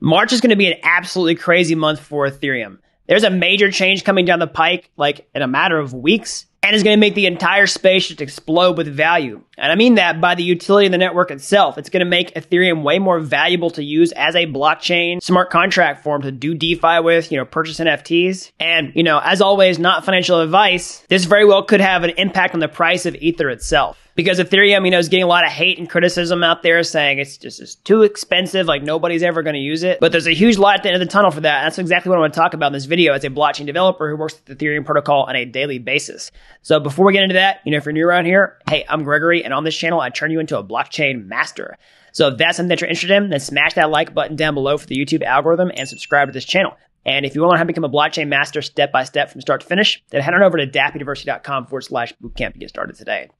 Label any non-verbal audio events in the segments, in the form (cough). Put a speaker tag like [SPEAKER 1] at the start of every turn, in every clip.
[SPEAKER 1] March is going to be an absolutely crazy month for Ethereum. There's a major change coming down the pike, like in a matter of weeks, and is going to make the entire space just explode with value. And I mean that by the utility of the network itself. It's going to make Ethereum way more valuable to use as a blockchain smart contract form to do DeFi with, you know, purchase NFTs. And, you know, as always, not financial advice, this very well could have an impact on the price of Ether itself because Ethereum, you know, is getting a lot of hate and criticism out there saying it's just it's too expensive, like nobody's ever going to use it. But there's a huge light at the end of the tunnel for that. that's exactly what I want to talk about in this video as a blockchain developer who works with the Ethereum protocol on a daily basis. So before we get into that, you know, if you're new around here, hey, I'm Gregory, and on this channel, I turn you into a blockchain master. So if that's something that you're interested in, then smash that like button down below for the YouTube algorithm and subscribe to this channel. And if you want to become a blockchain master step by step from start to finish, then head on over to dappuniversity.com forward slash bootcamp to get started today.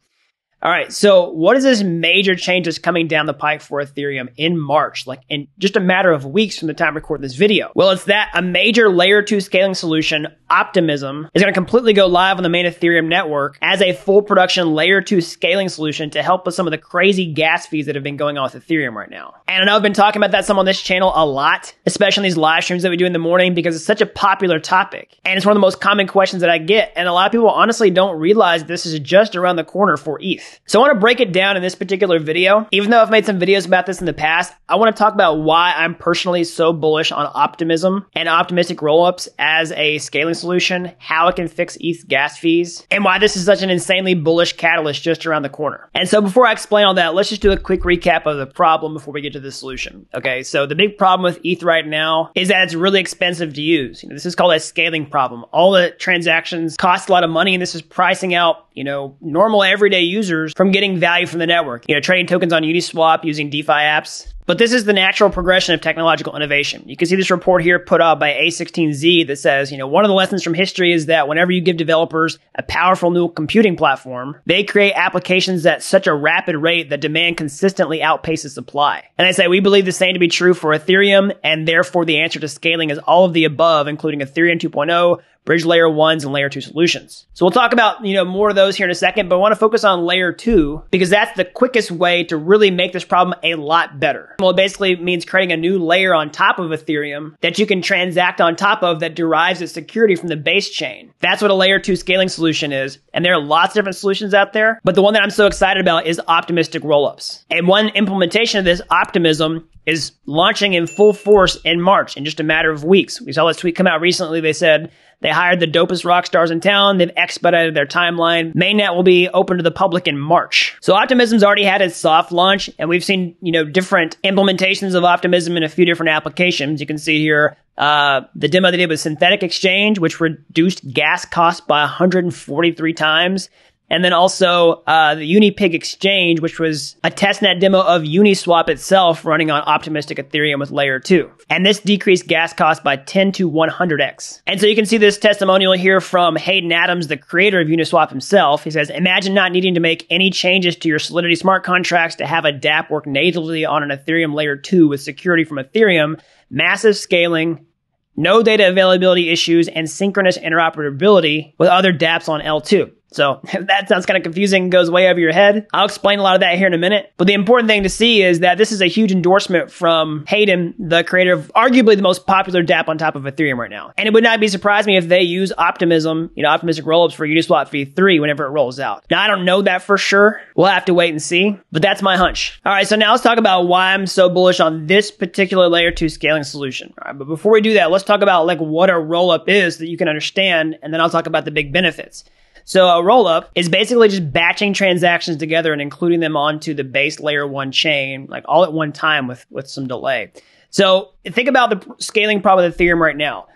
[SPEAKER 1] All right. So what is this major change that's coming down the pike for Ethereum in March? Like in just a matter of weeks from the time I record this video. Well, it's that a major layer two scaling solution, Optimism, is going to completely go live on the main Ethereum network as a full production layer two scaling solution to help with some of the crazy gas fees that have been going on with Ethereum right now. And I know I've been talking about that some on this channel a lot, especially in these live streams that we do in the morning because it's such a popular topic. And it's one of the most common questions that I get. And a lot of people honestly don't realize this is just around the corner for ETH. So I want to break it down in this particular video. Even though I've made some videos about this in the past, I want to talk about why I'm personally so bullish on optimism and optimistic rollups as a scaling solution, how it can fix ETH gas fees, and why this is such an insanely bullish catalyst just around the corner. And so before I explain all that, let's just do a quick recap of the problem before we get to the solution. Okay, so the big problem with ETH right now is that it's really expensive to use. You know, this is called a scaling problem. All the transactions cost a lot of money and this is pricing out, you know, normal everyday users from getting value from the network. You know, trading tokens on Uniswap using DeFi apps. But this is the natural progression of technological innovation. You can see this report here put out by A16Z that says, you know, one of the lessons from history is that whenever you give developers a powerful new computing platform, they create applications at such a rapid rate that demand consistently outpaces supply. And I say we believe the same to be true for Ethereum, and therefore the answer to scaling is all of the above, including Ethereum 2.0, bridge layer ones and layer two solutions. So we'll talk about, you know, more of those here in a second, but I want to focus on layer two because that's the quickest way to really make this problem a lot better. Well, it basically means creating a new layer on top of Ethereum that you can transact on top of that derives its security from the base chain. That's what a layer two scaling solution is. And there are lots of different solutions out there, but the one that I'm so excited about is optimistic rollups. And one implementation of this optimism is launching in full force in March in just a matter of weeks. We saw this tweet come out recently. They said they hired the dopest rock stars in town. They've expedited their timeline. Mainnet will be open to the public in March. So Optimism's already had its soft launch and we've seen, you know, different implementations of Optimism in a few different applications. You can see here uh, the demo they did with Synthetix Exchange, which reduced gas costs by 143 times. And then also uh, the Unipig exchange, which was a testnet demo of Uniswap itself running on optimistic Ethereum with layer 2. And this decreased gas cost by 10 to 100x. And so you can see this testimonial here from Hayden Adams, the creator of Uniswap himself. He says, Imagine not needing to make any changes to your Solidity smart contracts to have a dApp work natively on an Ethereum layer 2 with security from Ethereum, massive scaling, no data availability issues, and synchronous interoperability with other dApps on L2. So (laughs) if that sounds kind of confusing, and goes way over your head. I'll explain a lot of that here in a minute. But the important thing to see is that this is a huge endorsement from Hayden, the creator of arguably the most popular dApp on top of Ethereum right now. And it would not be surprised me if they use Optimism, you know, optimistic rollups for Uniswap v3 whenever it rolls out. Now, I don't know that for sure. We'll have to wait and see, but that's my hunch. All right. So now let's talk about why I'm so bullish on this particular layer two scaling solution. All right. But before we do that, let's talk about like what a rollup is that you can understand. And then I'll talk about the big benefits. So a rollup is basically just batching transactions together and including them onto the base layer one chain, like all at one time with, with some delay. So think about the scaling problem with Ethereum right now.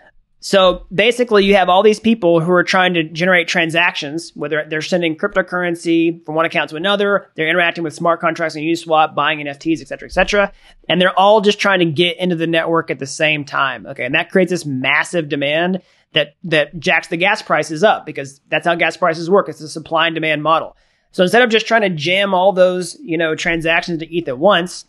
[SPEAKER 1] So basically, you have all these people who are trying to generate transactions, whether they're sending cryptocurrency from one account to another, they're interacting with smart contracts on Uniswap, buying NFTs, et cetera, et cetera. And they're all just trying to get into the network at the same time. Okay. And that creates this massive demand that that jacks the gas prices up because that's how gas prices work. It's a supply and demand model. So instead of just trying to jam all those you know transactions to ETH at once,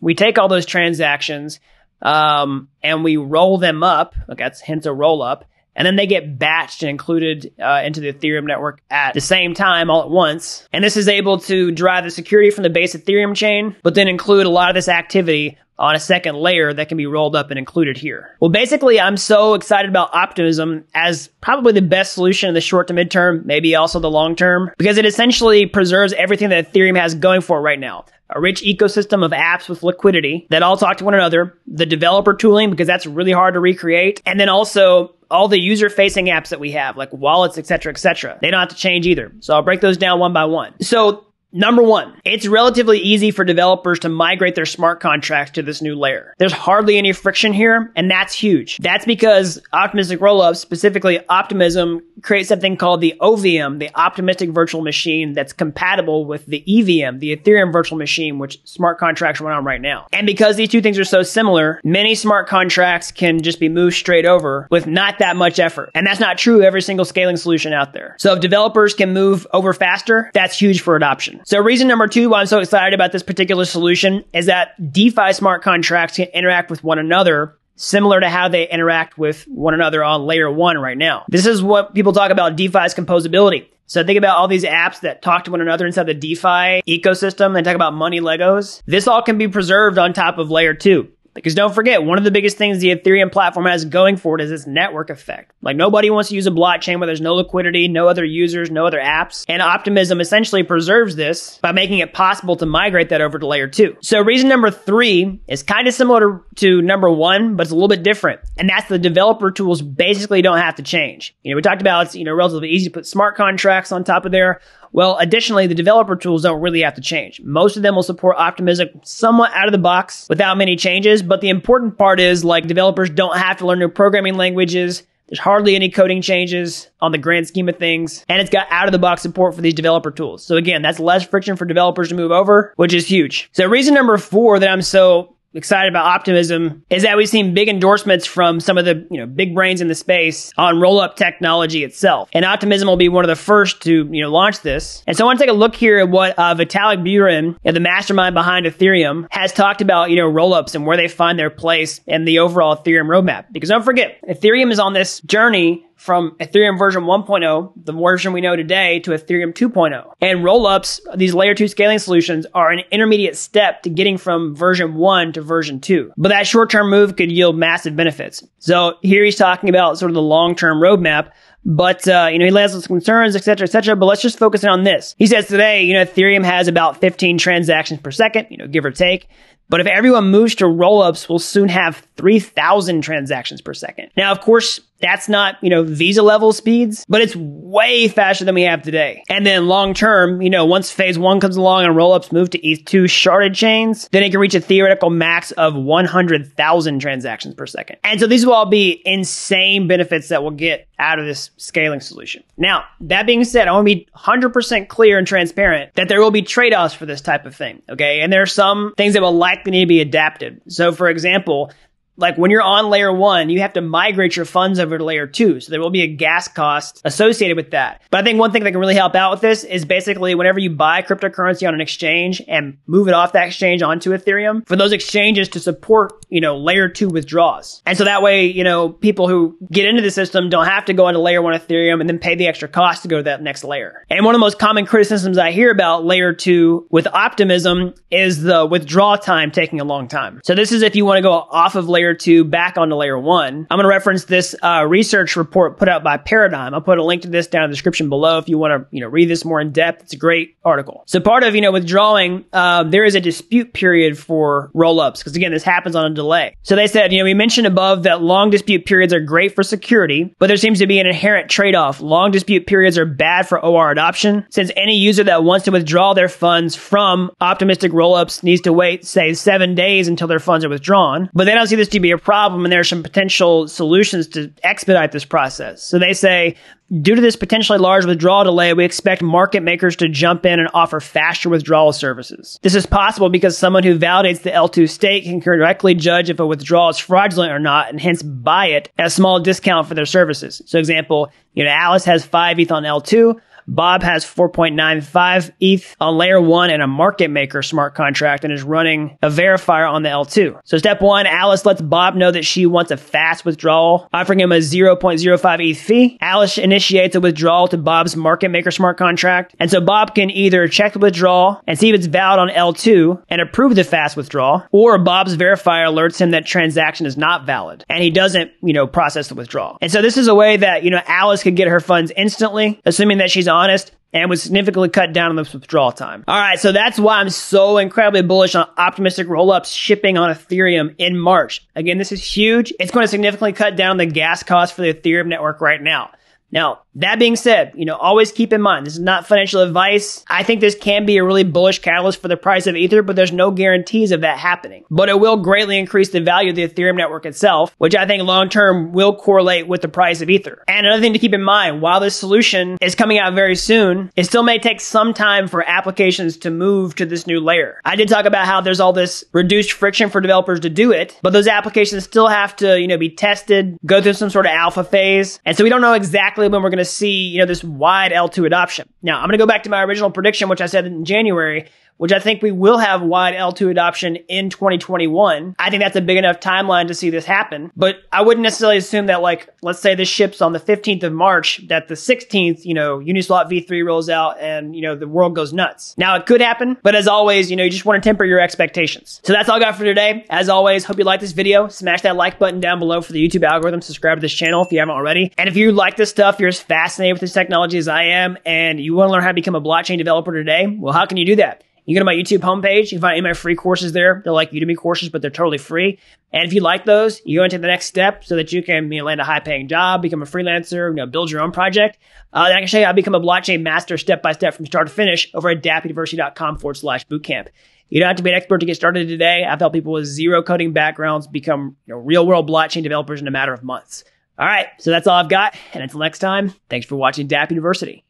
[SPEAKER 1] we take all those transactions um, and we roll them up. Okay, that's hence a roll up. And then they get batched and included uh, into the Ethereum network at the same time all at once. And this is able to drive the security from the base Ethereum chain, but then include a lot of this activity on a second layer that can be rolled up and included here. Well, basically, I'm so excited about Optimism as probably the best solution in the short to midterm, maybe also the long term, because it essentially preserves everything that Ethereum has going for it right now a rich ecosystem of apps with liquidity that all talk to one another, the developer tooling, because that's really hard to recreate, and then also all the user facing apps that we have, like wallets, etc., etc. They don't have to change either. So I'll break those down one by one. So Number one, it's relatively easy for developers to migrate their smart contracts to this new layer. There's hardly any friction here, and that's huge. That's because optimistic rollups, specifically Optimism, creates something called the OVM, the optimistic virtual machine that's compatible with the EVM, the Ethereum virtual machine, which smart contracts run on right now. And because these two things are so similar, many smart contracts can just be moved straight over with not that much effort. And that's not true every single scaling solution out there. So if developers can move over faster, that's huge for adoption. So reason number two why I'm so excited about this particular solution is that DeFi smart contracts can interact with one another similar to how they interact with one another on layer one right now. This is what people talk about DeFi's composability. So think about all these apps that talk to one another inside the DeFi ecosystem. They talk about money Legos. This all can be preserved on top of layer two. Because don't forget, one of the biggest things the Ethereum platform has going for it is its network effect. Like nobody wants to use a blockchain where there's no liquidity, no other users, no other apps. And Optimism essentially preserves this by making it possible to migrate that over to layer two. So reason number three is kind of similar to, to number one, but it's a little bit different. And that's the developer tools basically don't have to change. You know, we talked about it's, you know, relatively easy to put smart contracts on top of there. Well, additionally, the developer tools don't really have to change. Most of them will support Optimism somewhat out of the box without many changes, but the important part is like developers don't have to learn new programming languages. There's hardly any coding changes on the grand scheme of things, and it's got out of the box support for these developer tools. So again, that's less friction for developers to move over, which is huge. So reason number four that I'm so excited about optimism is that we've seen big endorsements from some of the you know big brains in the space on roll up technology itself. And optimism will be one of the first to you know launch this. And so i want to take a look here at what uh, vitalik buterin the mastermind behind ethereum has talked about you know roll ups and where they find their place in the overall ethereum roadmap. Because don't forget ethereum is on this journey from Ethereum version 1.0, the version we know today, to Ethereum 2.0. And rollups, these layer 2 scaling solutions, are an intermediate step to getting from version 1 to version 2. But that short term move could yield massive benefits. So here he's talking about sort of the long term roadmap. But, uh, you know, he has some concerns, et cetera, et cetera. But let's just focus in on this. He says today, you know, Ethereum has about 15 transactions per second, you know, give or take. But if everyone moves to rollups, we'll soon have 3,000 transactions per second. Now, of course, that's not, you know, Visa level speeds, but it's way faster than we have today. And then long term, you know, once phase one comes along and rollups move to ETH2 sharded chains, then it can reach a theoretical max of 100,000 transactions per second. And so these will all be insane benefits that we'll get out of this scaling solution. Now, that being said, I want to be 100% clear and transparent that there will be trade-offs for this type of thing. Okay. And there are some things that will likely need to be adapted. So for example, like when you're on layer one, you have to migrate your funds over to layer two. So there will be a gas cost associated with that. But I think one thing that can really help out with this is basically whenever you buy cryptocurrency on an exchange and move it off that exchange onto Ethereum, for those exchanges to support, you know, layer two withdrawals. And so that way, you know, people who get into the system don't have to go into layer one Ethereum and then pay the extra cost to go to that next layer. And one of the most common criticisms I hear about layer two with optimism is the withdrawal time taking a long time. So this is if you want to go off of layer layer two back onto layer one. I'm going to reference this uh, research report put out by Paradigm. I'll put a link to this down in the description below if you want to, you know, read this more in depth. It's a great article. So part of, you know, withdrawing, uh, there is a dispute period for rollups because again, this happens on a delay. So they said, you know, we mentioned above that long dispute periods are great for security, but there seems to be an inherent trade-off. Long dispute periods are bad for OR adoption since any user that wants to withdraw their funds from optimistic rollups needs to wait, say, seven days until their funds are withdrawn. But they don't see this be a problem and there are some potential solutions to expedite this process. So they say, due to this potentially large withdrawal delay, we expect market makers to jump in and offer faster withdrawal services. This is possible because someone who validates the L2 stake can correctly judge if a withdrawal is fraudulent or not and hence buy it at a small discount for their services. So example, you know, Alice has five ETH on L2 Bob has 4.95 ETH on layer one and a market maker smart contract and is running a verifier on the L2. So step one, Alice lets Bob know that she wants a fast withdrawal, offering him a 0.05 ETH fee. Alice initiates a withdrawal to Bob's market maker smart contract. And so Bob can either check the withdrawal and see if it's valid on L2 and approve the fast withdrawal, or Bob's verifier alerts him that transaction is not valid and he doesn't, you know, process the withdrawal. And so this is a way that, you know, Alice could get her funds instantly, assuming that she's honest and was significantly cut down on the withdrawal time. All right, so that's why I'm so incredibly bullish on optimistic rollups shipping on Ethereum in March. Again, this is huge. It's going to significantly cut down the gas cost for the Ethereum network right now. Now, that being said, you know, always keep in mind, this is not financial advice. I think this can be a really bullish catalyst for the price of Ether, but there's no guarantees of that happening. But it will greatly increase the value of the Ethereum network itself, which I think long term will correlate with the price of Ether. And another thing to keep in mind, while this solution is coming out very soon, it still may take some time for applications to move to this new layer. I did talk about how there's all this reduced friction for developers to do it, but those applications still have to, you know, be tested, go through some sort of alpha phase. And so we don't know exactly when we're going to see, you know, this wide L2 adoption. Now, I'm going to go back to my original prediction, which I said in January, which I think we will have wide L2 adoption in 2021. I think that's a big enough timeline to see this happen. But I wouldn't necessarily assume that, like, let's say this ships on the 15th of March, that the 16th, you know, Uniswap v3 rolls out and, you know, the world goes nuts. Now, it could happen, but as always, you know, you just want to temper your expectations. So that's all I got for today. As always, hope you like this video. Smash that like button down below for the YouTube algorithm. Subscribe to this channel if you haven't already. And if you like this stuff, you're as fascinated with this technology as I am, and you want to learn how to become a blockchain developer today, well, how can you do that? You go to my YouTube homepage, you can find any of my free courses there. They're like Udemy courses, but they're totally free. And if you like those, you go into the next step so that you can you know, land a high paying job, become a freelancer, you know, build your own project. Uh, then I can show you how to become a blockchain master step by step from start to finish over at dappuniversity.com forward slash bootcamp. You don't have to be an expert to get started today. I've helped people with zero coding backgrounds become you know, real world blockchain developers in a matter of months. All right, so that's all I've got. And until next time, thanks for watching Dapp University.